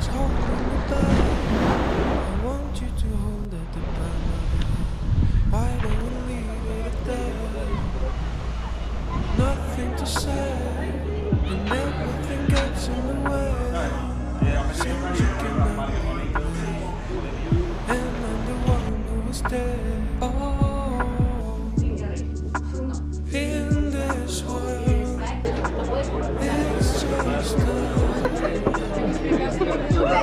was holding the bag. I want you to hold at the back. Why don't we leave it at that? Nothing to say, and everything gets in the way. Seems you cannot and I'm the one who was dead. Oh, in this world,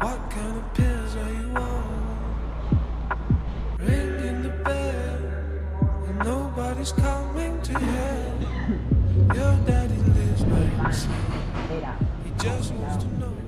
What kind of pills are you on? Ringing the bell, and nobody's coming to help. Your daddy lives by himself. He just wants to know.